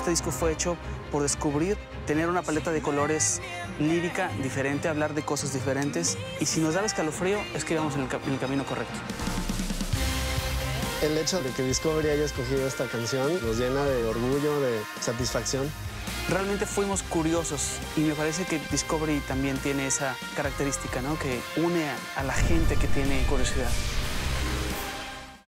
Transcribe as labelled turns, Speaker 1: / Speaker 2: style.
Speaker 1: Este disco fue hecho por descubrir, tener una paleta de colores lírica diferente, hablar de cosas diferentes. Y si nos da escalofrío, es que íbamos en el, camino correcto.
Speaker 2: El hecho de que Discovery haya escogido esta canción nos llena de orgullo, de satisfacción.
Speaker 1: Realmente fuimos curiosos y me parece que Discovery también tiene esa característica, ¿no? Que une a la gente que tiene curiosidad.